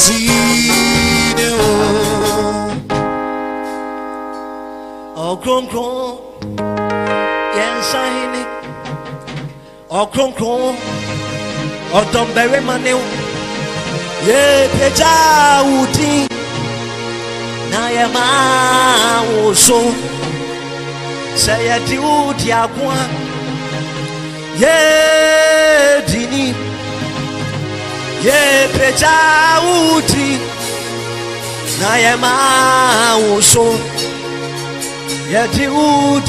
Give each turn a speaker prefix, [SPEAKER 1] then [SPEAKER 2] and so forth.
[SPEAKER 1] asine o okronkron yɛnsa hene ɔkronkron ɔdɔmbɛrima ne wo yɛpagya wo din na yɛma yɛpɛgya ti na yɛma wo so yɛde wo